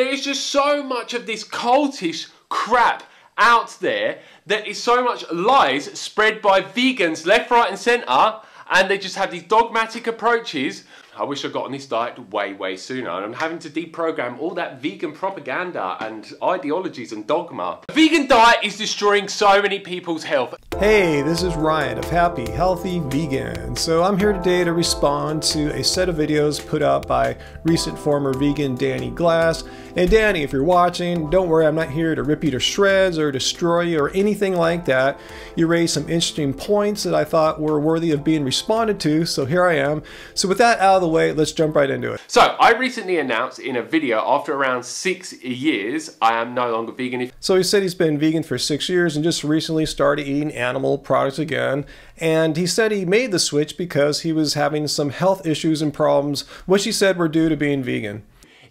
there is just so much of this cultish crap out there that is so much lies spread by vegans left, right, and centre, and they just have these dogmatic approaches I wish I got on this diet way, way sooner. And I'm having to deprogram all that vegan propaganda and ideologies and dogma. The vegan diet is destroying so many people's health. Hey, this is Ryan of Happy Healthy Vegan. So I'm here today to respond to a set of videos put out by recent former vegan Danny Glass. And Danny, if you're watching, don't worry, I'm not here to rip you to shreds or destroy you or anything like that. You raised some interesting points that I thought were worthy of being responded to, so here I am. So with that out of the way, let's jump right into it. So I recently announced in a video after around six years, I am no longer vegan. So he said he's been vegan for six years and just recently started eating animal products again. And he said he made the switch because he was having some health issues and problems, which he said were due to being vegan.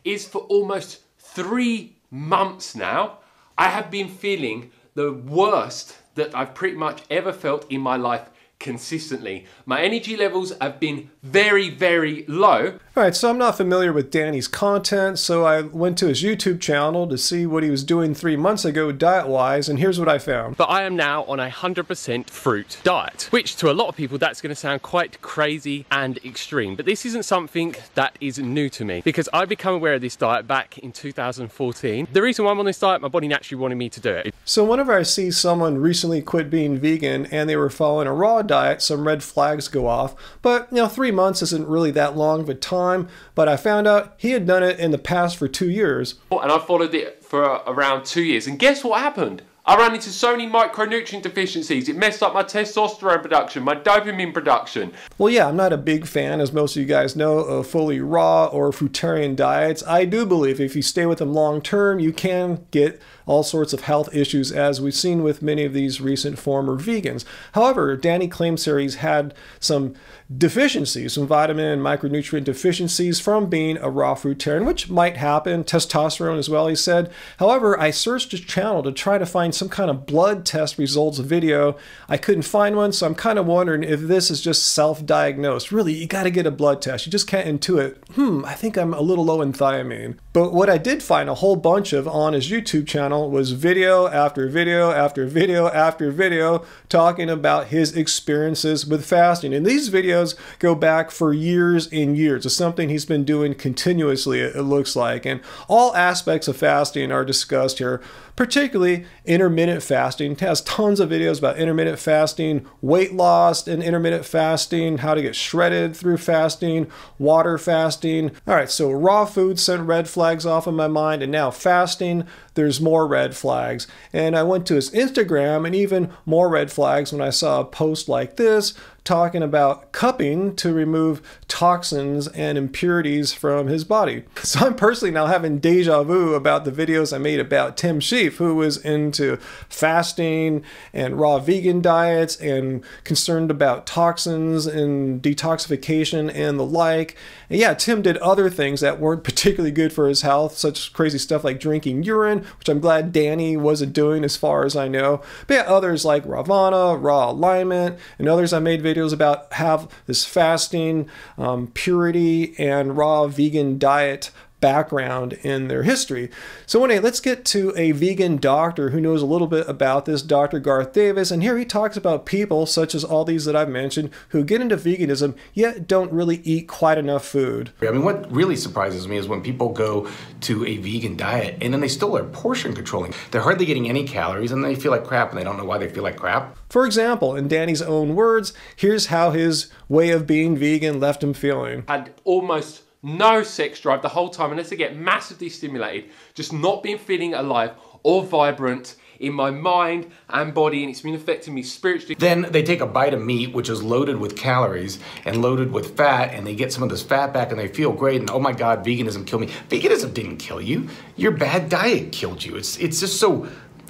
Is for almost three months now, I have been feeling the worst that I've pretty much ever felt in my life consistently. My energy levels have been very, very low. All right, so I'm not familiar with Danny's content, so I went to his YouTube channel to see what he was doing three months ago diet-wise, and here's what I found. But I am now on a 100% fruit diet, which to a lot of people that's going to sound quite crazy and extreme. But this isn't something that is new to me because I became aware of this diet back in 2014. The reason why I'm on this diet, my body naturally wanted me to do it. So whenever I see someone recently quit being vegan and they were following a raw diet, some red flags go off. But, you know, three months isn't really that long of a time, but I found out he had done it in the past for two years. And I followed it for around two years. And guess what happened? I ran into so many micronutrient deficiencies. It messed up my testosterone production, my dopamine production. Well, yeah, I'm not a big fan, as most of you guys know, of fully raw or fruitarian diets. I do believe if you stay with them long term, you can get all sorts of health issues, as we've seen with many of these recent former vegans. However, Danny claims he's had some deficiencies, some vitamin and micronutrient deficiencies from being a raw fruitarian, which might happen, testosterone as well, he said. However, I searched his channel to try to find some kind of blood test results video. I couldn't find one, so I'm kind of wondering if this is just self-diagnosed. Really, you got to get a blood test. You just can't intuit, hmm, I think I'm a little low in thiamine. But what I did find a whole bunch of on his YouTube channel was video after video after video after video talking about his experiences with fasting. And these videos go back for years and years. It's something he's been doing continuously, it looks like. And all aspects of fasting are discussed here, particularly intermittent fasting. It has tons of videos about intermittent fasting, weight loss and intermittent fasting, how to get shredded through fasting, water fasting. All right, so raw food sent red flags off of my mind, and now fasting, there's more red flags. And I went to his Instagram and even more red flags when I saw a post like this talking about cupping to remove toxins and impurities from his body. So I'm personally now having deja vu about the videos I made about Tim Shieff, who was into fasting and raw vegan diets and concerned about toxins and detoxification and the like. And yeah, Tim did other things that weren't particularly good for his health, such crazy stuff like drinking urine, which I'm glad Danny wasn't doing as far as I know. But yeah, others like Rawvana, Raw Alignment, and others I made videos about have this fasting, um, purity, and raw vegan diet background in their history. So anyway, let's get to a vegan doctor who knows a little bit about this, Dr. Garth Davis, and here he talks about people such as all these that I've mentioned who get into veganism yet don't really eat quite enough food. I mean, what really surprises me is when people go to a vegan diet and then they still are portion controlling. They're hardly getting any calories and they feel like crap and they don't know why they feel like crap. For example, in Danny's own words, here's how his way of being vegan left him feeling. I had almost no sex drive the whole time unless I get massively stimulated, just not being feeling alive or vibrant in my mind and body and it's been affecting me spiritually. Then they take a bite of meat which is loaded with calories and loaded with fat and they get some of this fat back and they feel great and oh my god veganism killed me. Veganism didn't kill you. Your bad diet killed you. It's it's just so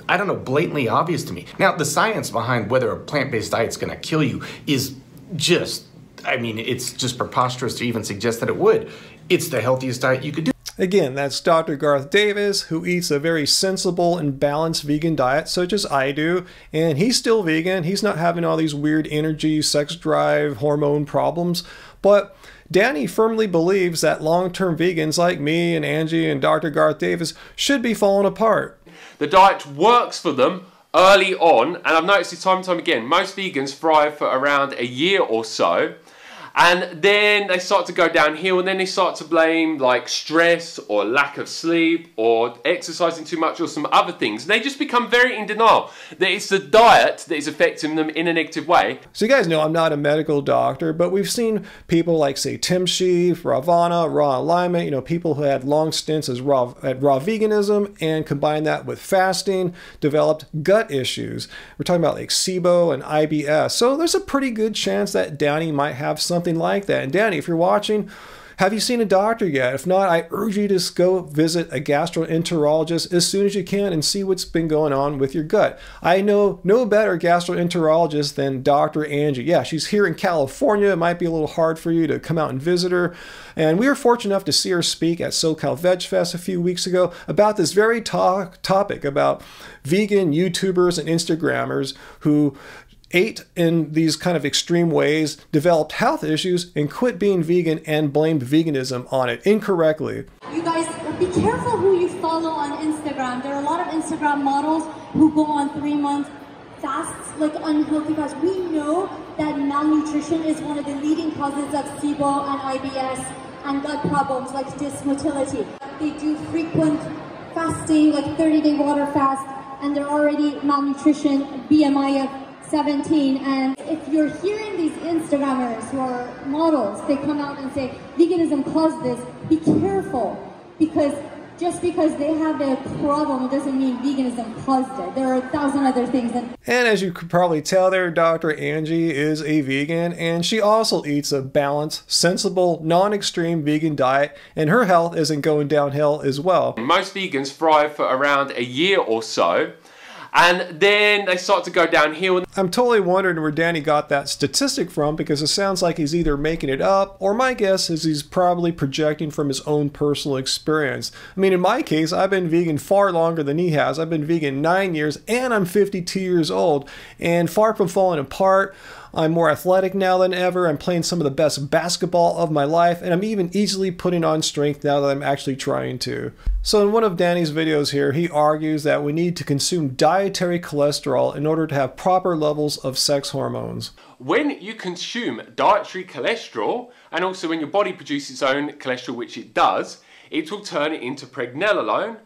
I don't know blatantly obvious to me. Now the science behind whether a plant-based diet is going to kill you is just I mean, it's just preposterous to even suggest that it would. It's the healthiest diet you could do. Again, that's Dr. Garth Davis, who eats a very sensible and balanced vegan diet, such as I do, and he's still vegan. He's not having all these weird energy, sex drive, hormone problems. But Danny firmly believes that long term vegans like me and Angie and Dr. Garth Davis should be falling apart. The diet works for them early on, and I've noticed this time and time again. Most vegans thrive for around a year or so, and then they start to go downhill and then they start to blame like stress or lack of sleep or exercising too much or some other things. And they just become very in denial. That it's the diet that is affecting them in a negative way. So you guys know i'm not a medical doctor but we've seen people like say tim Shieff, rawvana raw alignment you know people who had long stints as raw at raw veganism and combine that with fasting developed gut issues. We're talking about like sibo and ibs so there's a pretty good chance that danny might have something something like that. And Danny, if you're watching, have you seen a doctor yet? If not, I urge you to go visit a gastroenterologist as soon as you can and see what's been going on with your gut. I know no better gastroenterologist than Dr. Angie. Yeah, she's here in California. It might be a little hard for you to come out and visit her. And we were fortunate enough to see her speak at SoCal Veg Fest a few weeks ago about this very talk, topic about vegan YouTubers and Instagrammers who ate in these kind of extreme ways, developed health issues, and quit being vegan and blamed veganism on it incorrectly. You guys, be careful who you follow on Instagram. There are a lot of Instagram models who go on three month fasts, like unhealthy fasts. We know that malnutrition is one of the leading causes of SIBO and IBS and gut problems like dysmotility. They do frequent fasting, like 30 day water fast, and they're already malnutrition, BMI of 17 and if you're hearing these Instagrammers who are models, they come out and say veganism caused this, be careful because just because they have a problem doesn't mean veganism caused it. There are a thousand other things. And, and as you could probably tell there, Dr. Angie is a vegan and she also eats a balanced, sensible, non-extreme vegan diet and her health isn't going downhill as well. Most vegans thrive for around a year or so and then they start to go downhill. I'm totally wondering where Danny got that statistic from because it sounds like he's either making it up or my guess is he's probably projecting from his own personal experience. I mean, in my case, I've been vegan far longer than he has. I've been vegan nine years and I'm 52 years old and far from falling apart. I'm more athletic now than ever. I'm playing some of the best basketball of my life, and I'm even easily putting on strength now that I'm actually trying to. So, in one of Danny's videos here, he argues that we need to consume dietary cholesterol in order to have proper levels of sex hormones. When you consume dietary cholesterol, and also when your body produces its own cholesterol, which it does, it will turn it into pregnenolone,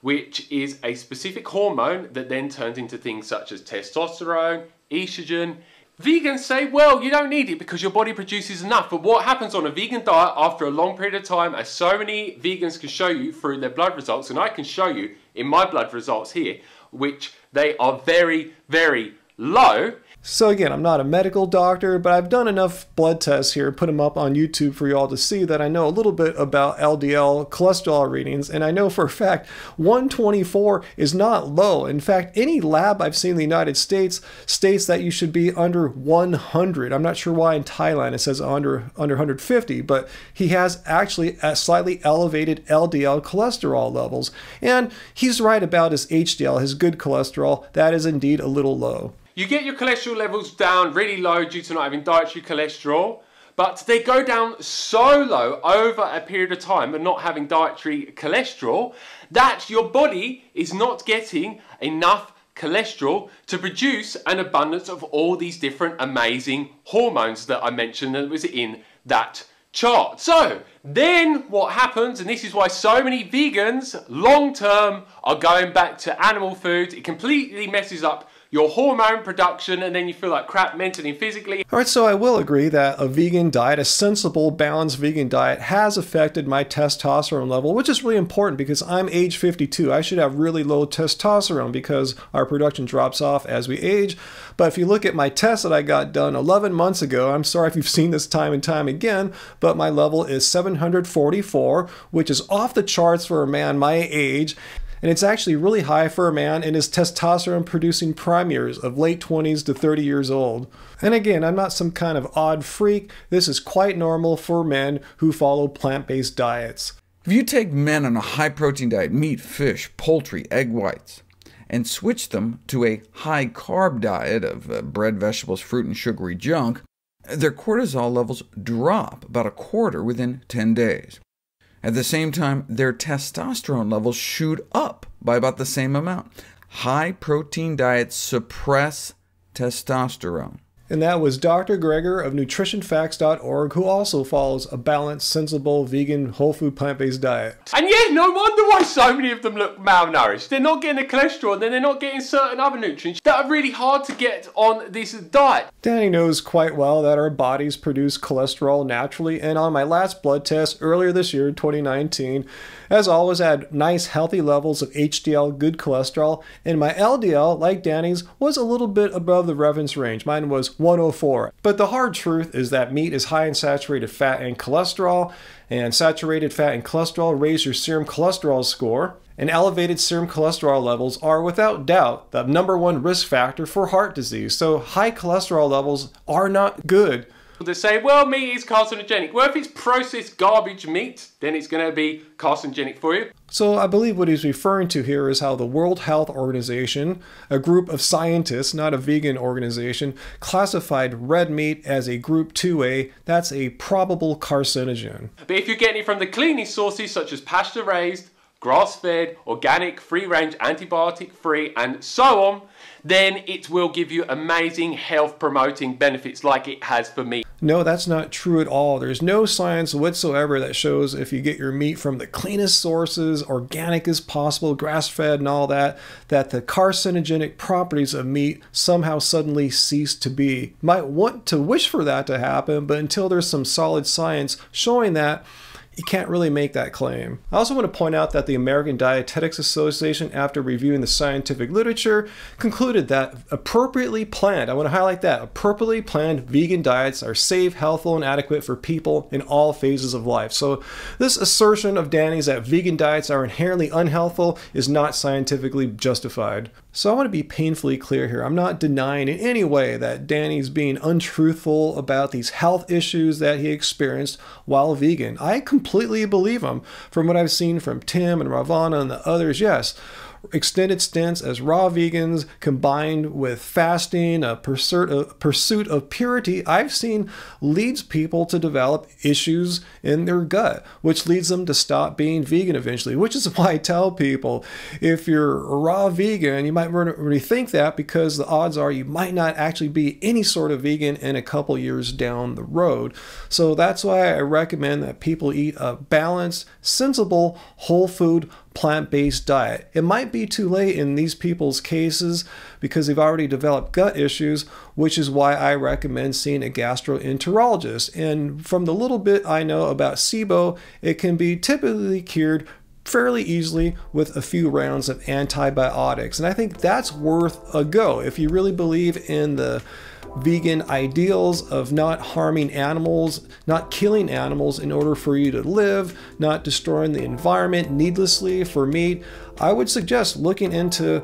which is a specific hormone that then turns into things such as testosterone, estrogen, Vegans say, well, you don't need it because your body produces enough. But what happens on a vegan diet after a long period of time, as so many vegans can show you through their blood results, and I can show you in my blood results here, which they are very, very low, so again, I'm not a medical doctor, but I've done enough blood tests here, put them up on YouTube for you all to see that I know a little bit about LDL cholesterol readings, and I know for a fact 124 is not low. In fact, any lab I've seen in the United States states that you should be under 100. I'm not sure why in Thailand it says under under 150, but he has actually a slightly elevated LDL cholesterol levels, and he's right about his HDL, his good cholesterol. That is indeed a little low. You get your cholesterol levels down really low due to not having dietary cholesterol, but they go down so low over a period of time and not having dietary cholesterol that your body is not getting enough cholesterol to produce an abundance of all these different amazing hormones that I mentioned that was in that chart. So then what happens, and this is why so many vegans long term are going back to animal foods, it completely messes up your hormone production, and then you feel like crap mentally and physically. All right, so I will agree that a vegan diet, a sensible, balanced vegan diet, has affected my testosterone level, which is really important because I'm age 52. I should have really low testosterone because our production drops off as we age. But if you look at my test that I got done 11 months ago, I'm sorry if you've seen this time and time again, but my level is 744, which is off the charts for a man my age and it's actually really high for a man in his testosterone producing prime years of late 20s to 30 years old. And again, I'm not some kind of odd freak, this is quite normal for men who follow plant based diets. If you take men on a high protein diet, meat, fish, poultry, egg whites, and switch them to a high carb diet of uh, bread, vegetables, fruit, and sugary junk, their cortisol levels drop about a quarter within 10 days. At the same time, their testosterone levels shoot up by about the same amount. High protein diets suppress testosterone. And that was Dr. Greger of nutritionfacts.org, who also follows a balanced, sensible, vegan, whole food, plant based diet. And yeah, no wonder why so many of them look malnourished. They're not getting the cholesterol, and then they're not getting certain other nutrients that are really hard to get on this diet. Danny knows quite well that our bodies produce cholesterol naturally, and on my last blood test earlier this year, 2019, as always, I had nice healthy levels of HDL, good cholesterol, and my LDL, like Danny's, was a little bit above the reference range. Mine was 104. But the hard truth is that meat is high in saturated fat and cholesterol, and saturated fat and cholesterol raise your serum cholesterol score. And elevated serum cholesterol levels are without doubt the number one risk factor for heart disease. So high cholesterol levels are not good they say, well, meat is carcinogenic. Well, if it's processed garbage meat, then it's going to be carcinogenic for you. So I believe what he's referring to here is how the World Health Organization, a group of scientists, not a vegan organization, classified red meat as a group 2A. That's a probable carcinogen. But if you're getting it from the cleanest sources such as pasture raised, grass fed, organic, free range, antibiotic free, and so on, then it will give you amazing health promoting benefits like it has for me. No, that's not true at all. There's no science whatsoever that shows if you get your meat from the cleanest sources, organic as possible, grass fed, and all that, that the carcinogenic properties of meat somehow suddenly cease to be. Might want to wish for that to happen, but until there's some solid science showing that, you can't really make that claim. I also want to point out that the American Dietetics Association, after reviewing the scientific literature, concluded that appropriately planned, I want to highlight that, appropriately planned vegan diets are safe, healthful, and adequate for people in all phases of life. So this assertion of Danny's that vegan diets are inherently unhealthful is not scientifically justified. So I want to be painfully clear here. I'm not denying in any way that Danny's being untruthful about these health issues that he experienced while vegan. I completely believe him from what I've seen from Tim and Rawvana and the others. Yes, extended stints as raw vegans combined with fasting, a pursuit, of purity, I've seen leads people to develop issues in their gut, which leads them to stop being vegan eventually, which is why I tell people if you're a raw vegan, you might rethink that because the odds are you might not actually be any sort of vegan in a couple years down the road. So that's why I recommend that people eat a balanced, sensible, whole food, plant based diet. It might be too late in these people's cases because they've already developed gut issues, which is why I recommend seeing a gastroenterologist. And from the little bit I know about SIBO, it can be typically cured fairly easily with a few rounds of antibiotics. And I think that's worth a go if you really believe in the vegan ideals of not harming animals, not killing animals in order for you to live, not destroying the environment needlessly for meat, I would suggest looking into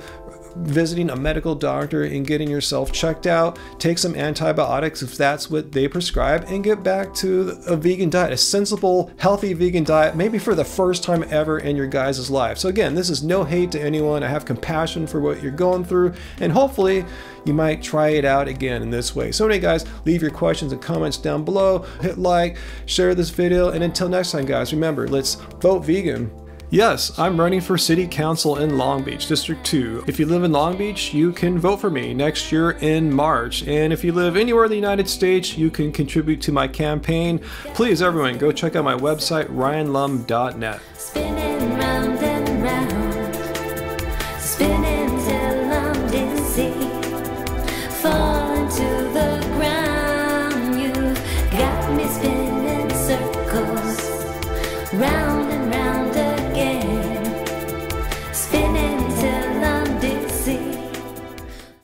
visiting a medical doctor and getting yourself checked out, take some antibiotics if that's what they prescribe, and get back to a vegan diet, a sensible, healthy vegan diet, maybe for the first time ever in your guys' life. So, again, this is no hate to anyone. I have compassion for what you're going through, and hopefully, you might try it out again in this way. So, anyway, guys, leave your questions and comments down below. Hit like, share this video, and until next time, guys, remember, let's vote vegan. Yes, I'm running for City Council in Long Beach, District 2. If you live in Long Beach, you can vote for me next year in March. And if you live anywhere in the United States, you can contribute to my campaign. Please, everyone, go check out my website, ryanlum.net.